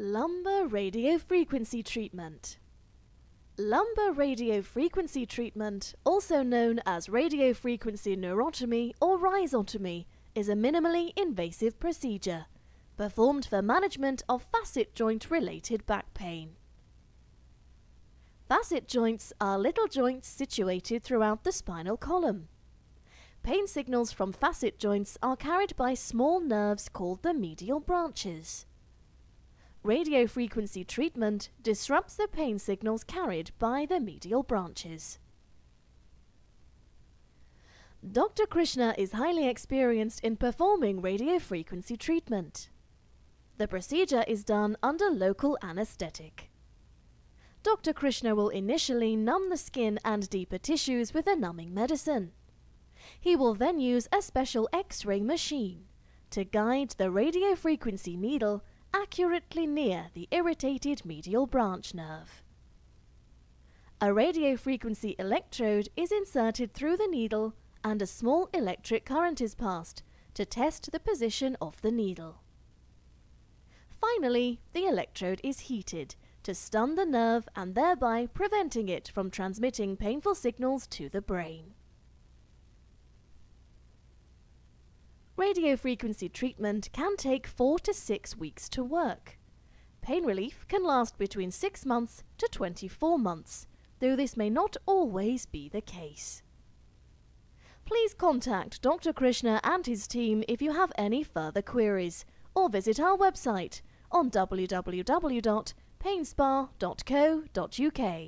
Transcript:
Lumbar radiofrequency treatment. Lumbar radiofrequency treatment, also known as radiofrequency neurotomy or rhizotomy, is a minimally invasive procedure performed for management of facet joint related back pain. Facet joints are little joints situated throughout the spinal column. Pain signals from facet joints are carried by small nerves called the medial branches. Radiofrequency treatment disrupts the pain signals carried by the medial branches. Dr. Krishna is highly experienced in performing radiofrequency treatment. The procedure is done under local anesthetic. Dr. Krishna will initially numb the skin and deeper tissues with a numbing medicine. He will then use a special X ray machine to guide the radiofrequency needle accurately near the irritated medial branch nerve. A radiofrequency electrode is inserted through the needle and a small electric current is passed to test the position of the needle. Finally, the electrode is heated to stun the nerve and thereby preventing it from transmitting painful signals to the brain. Radiofrequency treatment can take 4 to 6 weeks to work. Pain relief can last between 6 months to 24 months, though this may not always be the case. Please contact Dr. Krishna and his team if you have any further queries, or visit our website on www.painspa.co.uk.